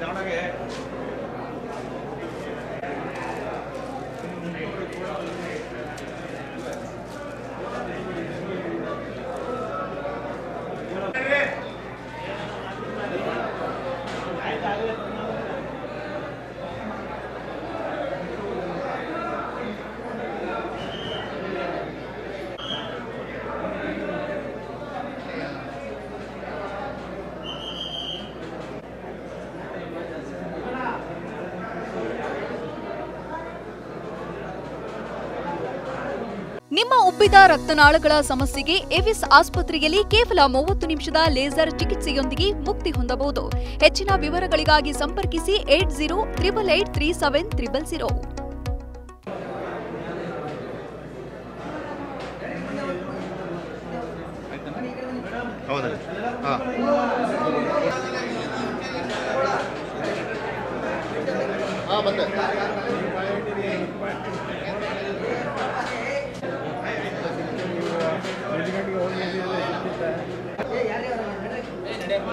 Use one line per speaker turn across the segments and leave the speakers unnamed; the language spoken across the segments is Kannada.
ದಾವಣಗೆರೆ
ನಿಮ್ಮ ಉಬ್ಬಿದ ರಕ್ತನಾಳಗಳ ಸಮಸ್ಯೆಗೆ ಎವಿಸ್ ಆಸ್ಪತ್ರೆಯಲ್ಲಿ ಕೇವಲ ಮೂವತ್ತು ನಿಮಿಷದ ಲೇಸರ್ ಚಿಕಿತ್ಸೆಯೊಂದಿಗೆ ಮುಕ್ತಿ ಹೊಂದಬಹುದು. ಹೆಚ್ಚಿನ ವಿವರಗಳಿಗಾಗಿ ಸಂಪರ್ಕಿಸಿ eight zero triple eight three seven triple zero.
ಹೌದಾ?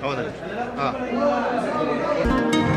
好的啊。